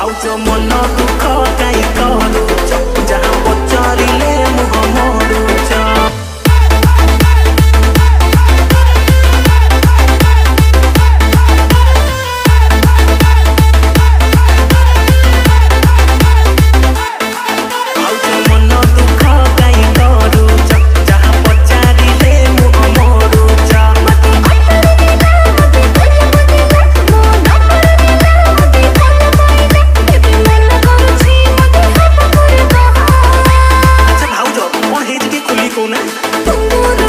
out your money, Không muốn